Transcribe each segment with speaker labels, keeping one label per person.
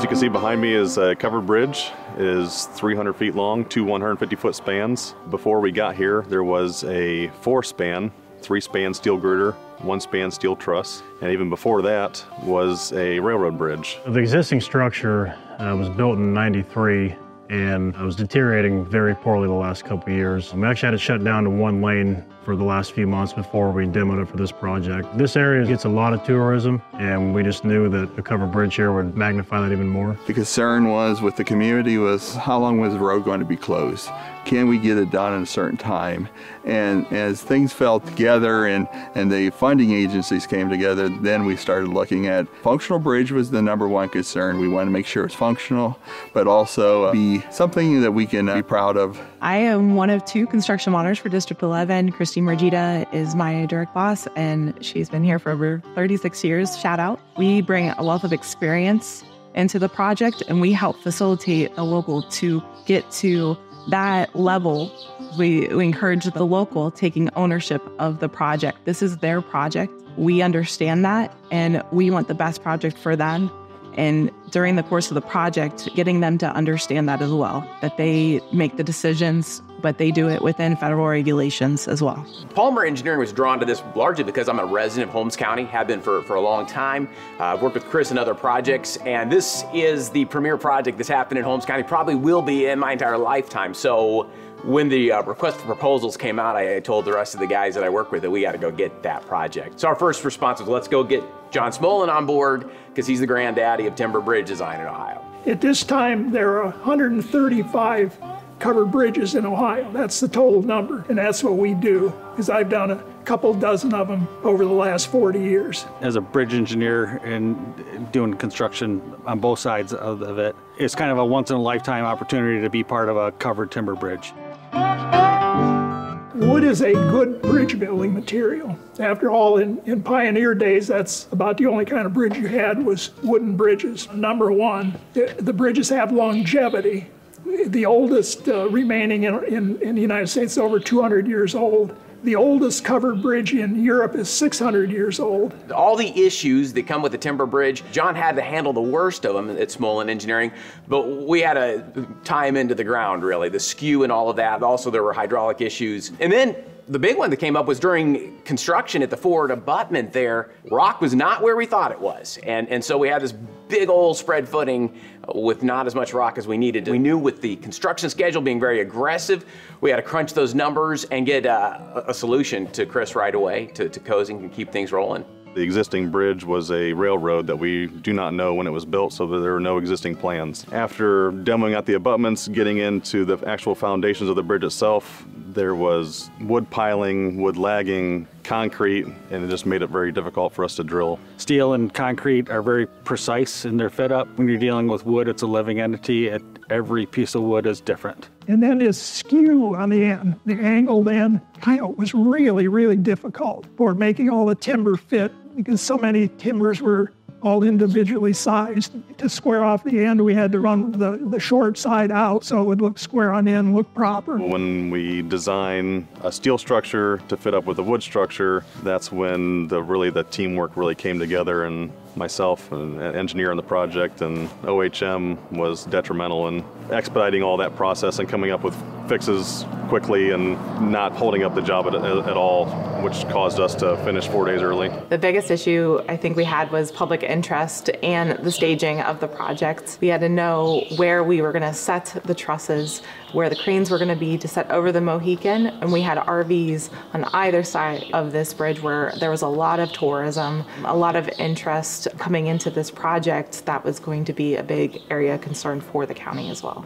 Speaker 1: As you can see behind me is a covered bridge. It is 300 feet long, two 150 foot spans. Before we got here, there was a four span, three span steel girder, one span steel truss, and even before that was a railroad bridge.
Speaker 2: The existing structure uh, was built in 93 and it was deteriorating very poorly the last couple years. We actually had to shut down to one lane for the last few months before we demoed it for this project. This area gets a lot of tourism, and we just knew that a covered bridge here would magnify that even more.
Speaker 3: The concern was with the community was how long was the road going to be closed? Can we get it done in a certain time? And as things fell together and, and the funding agencies came together, then we started looking at functional bridge was the number one concern. We wanted to make sure it's functional, but also uh, be something that we can uh, be proud of.
Speaker 4: I am one of two construction monitors for District 11. Christy Margita is my direct boss, and she's been here for over 36 years. Shout out. We bring a wealth of experience into the project, and we help facilitate a local to get to that level. We, we encourage the local taking ownership of the project. This is their project. We understand that, and we want the best project for them and during the course of the project, getting them to understand that as well, that they make the decisions, but they do it within federal regulations as well.
Speaker 5: Palmer Engineering was drawn to this largely because I'm a resident of Holmes County, have been for, for a long time. Uh, I've worked with Chris in other projects, and this is the premier project that's happened in Holmes County, probably will be in my entire lifetime. So when the uh, request for proposals came out, I, I, told the rest of the guys that I work with that we got to go get that project. So our first response was, let's go get John Smolen on board because he's the granddaddy of timber bridge design in Ohio.
Speaker 6: At this time, there are 135 covered bridges in Ohio. That's the total number, and that's what we do. Because I've done a couple dozen of them over the last 40 years.
Speaker 7: As a bridge engineer and doing construction on both sides of it, it's kind of a once in a lifetime opportunity to be part of a covered timber bridge.
Speaker 6: Wood is a good bridge building material. After all, in, in pioneer days, that's about the only kind of bridge you had was wooden bridges. Number one, the, the bridges have longevity. The oldest uh, remaining in, in, in the United States over 200 years old. The oldest covered bridge in Europe is 600 years old.
Speaker 5: All the issues that come with the timber bridge, John had to handle the worst of them at Smolen Engineering, but we had to tie him into the ground, really. The skew and all of that. Also, there were hydraulic issues. And then the big one that came up was during construction at the forward abutment there, rock was not where we thought it was. And, and so we had this big old spread footing with not as much rock as we needed. We knew with the construction schedule being very aggressive, we had to crunch those numbers and get uh, a solution to Chris right away to, to Kokosing and keep things rolling.
Speaker 1: The existing bridge was a railroad that we do not know when it was built, so there were no existing plans. After demoing out the abutments, getting into the actual foundations of the bridge itself, there was wood piling, wood lagging, concrete, and it just made it very difficult for us to drill.
Speaker 7: Steel and concrete are very precise in their fit up. When you're dealing with wood, it's a living entity. It, every piece of wood is different.
Speaker 6: And then this skew on the end, the angled end, kind of was really, really difficult for making all the timber fit because so many timbers were all individually sized. To square off the end, we had to run the, the short side out so it would look square on end, look proper.
Speaker 1: When we design a steel structure to fit up with a wood structure, that's when the really the teamwork really came together and myself, an engineer on the project, and OHM was detrimental in expediting all that process and coming up with fixes quickly and not holding up the job at, at, all, which caused us to finish four days early.
Speaker 4: The biggest issue I think we had was public interest and the staging of the project. We had to know where we were going to set the trusses, where the cranes were going to be to set over the Mohican, and we had RVs on either side of this bridge where there was a lot of tourism, a lot of interest coming into this project that was going to be a big area of concern for the county as well.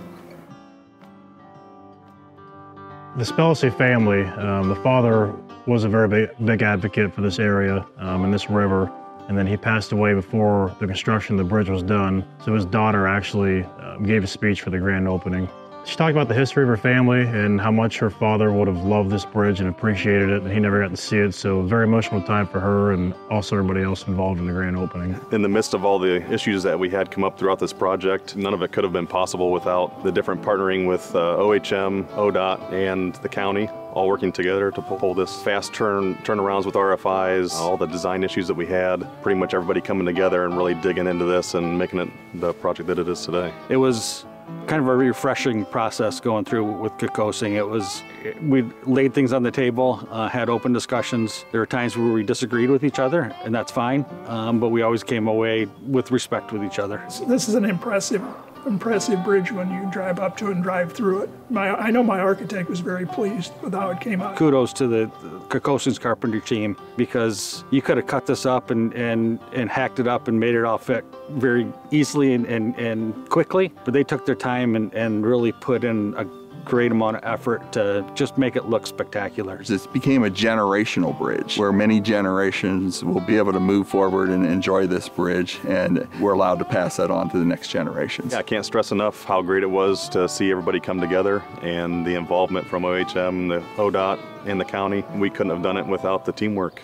Speaker 2: The Spellacy family, um, the father was a very big, big advocate for this area um, and this river, and then he passed away before the construction of the bridge was done. So his daughter actually uh, gave a speech for the grand opening. She talked about the history of her family and how much her father would have loved this bridge and appreciated it, and he never got to see it. So, very emotional time for her and also everybody else involved in the grand opening.
Speaker 1: In the midst of all the issues that we had come up throughout this project, none of it could have been possible without the different partnering with uh, OHM, ODOT, and the county all working together to pull this fast turn turnarounds with RFIs, all the design issues that we had, pretty much everybody coming together and really digging into this and making it the project that it is today.
Speaker 7: It was kind of a refreshing process going through with Kokosing. It was, we laid things on the table, uh, had open discussions. There were times where we disagreed with each other, and that's fine, um, but we always came away with respect with each other.
Speaker 6: So This is an impressive, impressive bridge when you drive up to it and drive through it. My, I know my architect was very pleased with how it came out.
Speaker 7: Kudos to the Kokosing's carpenter team because you could have cut this up and, and, and hacked it up and made it all fit very easily and, and, and quickly, but they took their time and, and really put in a great amount of effort to just make it look spectacular.
Speaker 3: This became a generational bridge where many generations will be able to move forward and enjoy this bridge, and we're allowed to pass that on to the next generations.
Speaker 1: Yeah, I can't stress enough how great it was to see everybody come together and the involvement from OHM, the ODOT, and the county. We couldn't have done it without the teamwork.